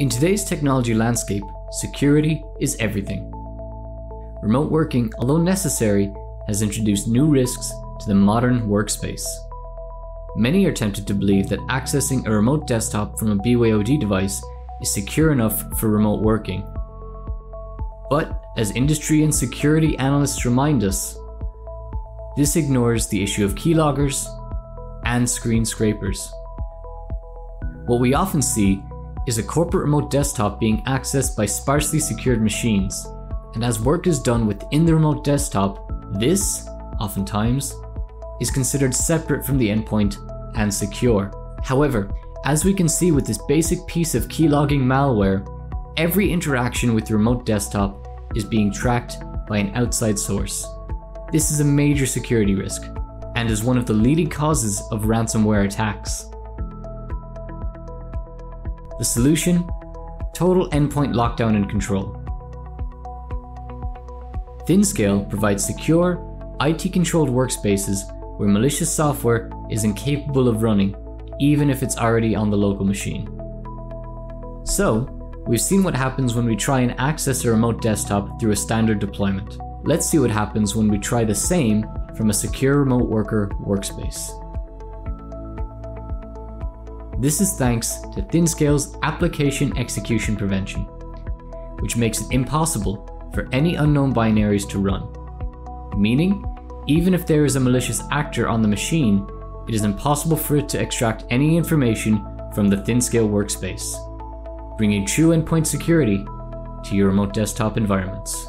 In today's technology landscape, security is everything. Remote working, although necessary, has introduced new risks to the modern workspace. Many are tempted to believe that accessing a remote desktop from a BYOD device is secure enough for remote working. But, as industry and security analysts remind us, this ignores the issue of keyloggers and screen scrapers. What we often see is a corporate remote desktop being accessed by sparsely secured machines, and as work is done within the remote desktop, this, oftentimes, is considered separate from the endpoint and secure. However, as we can see with this basic piece of keylogging malware, every interaction with the remote desktop is being tracked by an outside source. This is a major security risk, and is one of the leading causes of ransomware attacks. The solution? Total endpoint lockdown and control. ThinScale provides secure, IT controlled workspaces where malicious software is incapable of running, even if it's already on the local machine. So, we've seen what happens when we try and access a remote desktop through a standard deployment. Let's see what happens when we try the same from a secure remote worker workspace. This is thanks to ThinScale's application execution prevention, which makes it impossible for any unknown binaries to run. Meaning, even if there is a malicious actor on the machine, it is impossible for it to extract any information from the ThinScale workspace, bringing true endpoint security to your remote desktop environments.